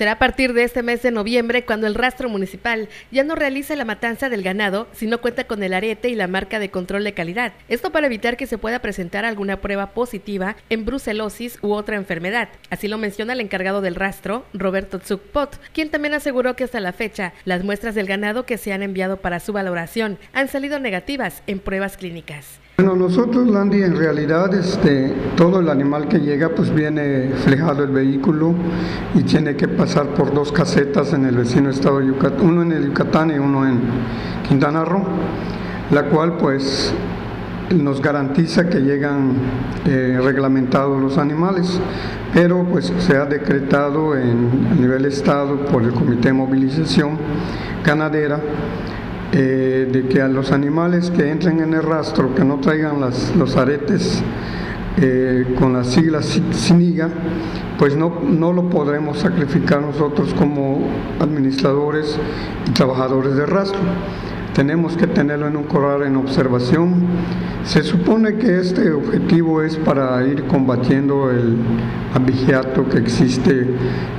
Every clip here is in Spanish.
Será a partir de este mes de noviembre cuando el rastro municipal ya no realice la matanza del ganado si no cuenta con el arete y la marca de control de calidad. Esto para evitar que se pueda presentar alguna prueba positiva en brucelosis u otra enfermedad. Así lo menciona el encargado del rastro, Roberto Tsukpot, quien también aseguró que hasta la fecha las muestras del ganado que se han enviado para su valoración han salido negativas en pruebas clínicas. Bueno, nosotros, Landy, en realidad este, todo el animal que llega pues viene flejado el vehículo y tiene que pasar por dos casetas. En el vecino estado de Yucatán, uno en el Yucatán y uno en Quintana Roo, la cual pues nos garantiza que llegan eh, reglamentados los animales, pero pues se ha decretado en, a nivel estado por el Comité de Movilización Ganadera eh, de que a los animales que entren en el rastro, que no traigan los aretes eh, con las siglas SINIGA, pues no, no lo podremos sacrificar nosotros como administradores y trabajadores de rastro. Tenemos que tenerlo en un corral en observación. Se supone que este objetivo es para ir combatiendo el abigeato que existe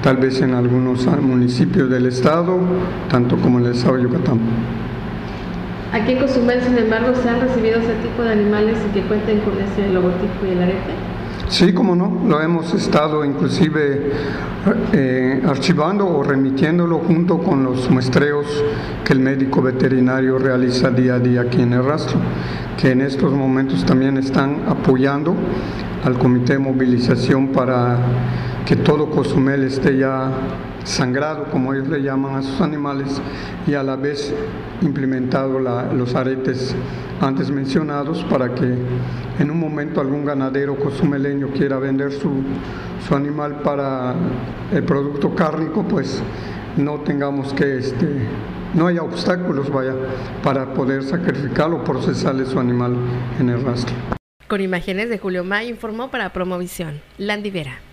tal vez en algunos municipios del estado, tanto como en el estado de Yucatán. Aquí en Cozumel, sin embargo, se han recibido ese tipo de animales y que cuenten con ese logotipo y el arete. Sí, como no, lo hemos estado inclusive eh, archivando o remitiéndolo junto con los muestreos que el médico veterinario realiza día a día aquí en el rastro, que en estos momentos también están apoyando al comité de movilización para que todo Cozumel esté ya sangrado, como ellos le llaman a sus animales, y a la vez implementado los aretes antes mencionados para que en un momento algún ganadero cozumeleño quiera vender su, su animal para el producto cárnico, pues no tengamos que, este, no haya obstáculos, vaya, para poder sacrificarlo o procesarle su animal en el rastro. Con imágenes de Julio May informó para Promovisión, Landivera.